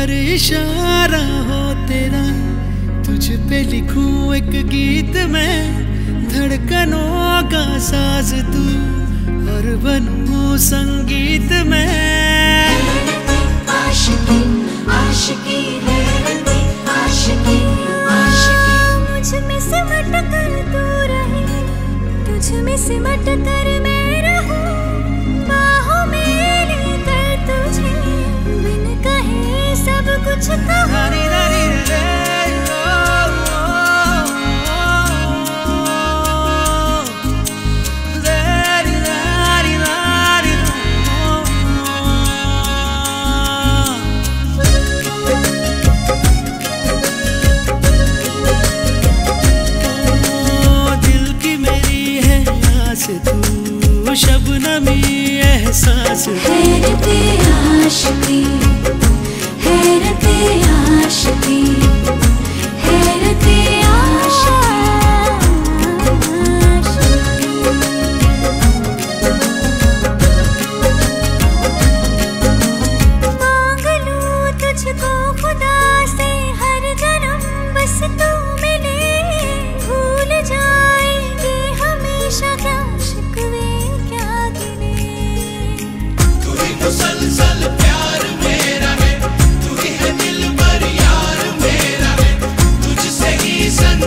हर इशारा हो तेरा तुझ पे लिखूं एक गीत में धड़कनों का साज तू और बनूं संगीत में। आशिकी आशिकी आशिकी आशिकी। मुझमें सिमट कर तू रहे तुझ में सिमट कर मैं शबनमी एहसास है। आशिकी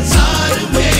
time to wait